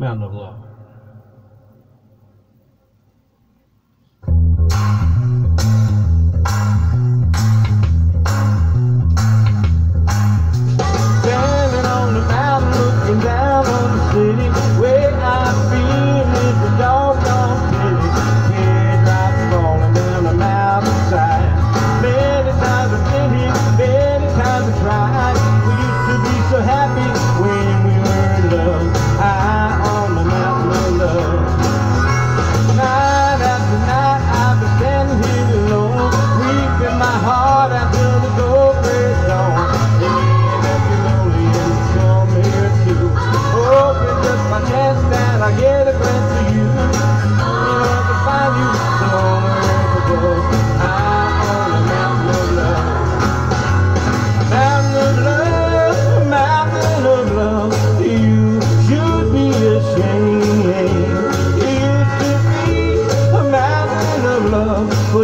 Mountain of Love.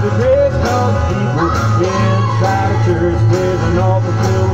the red-nosed people inside a church with an awful